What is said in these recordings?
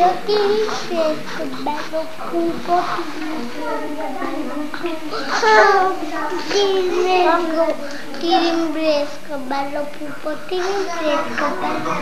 Io ti rispetto, bello cupo, ti rimbresco, ti rimbresco, bello pupo, ti rimbresco, bello,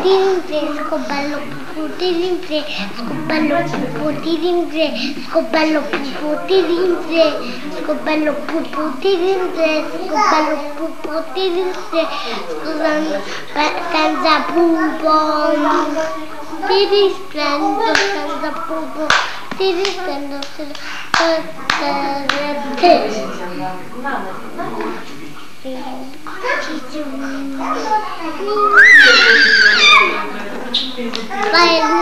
ti rimbresco, bello pupo, ti rimbresco, bello pupo, ti rimbresco, bello pupo, ti rimbresco, bello pupo, ti rimbresco, bello pupo, ti rimbresco, senza pupo. Didi friend of the Bobo. Didi friend of the rabbit. By.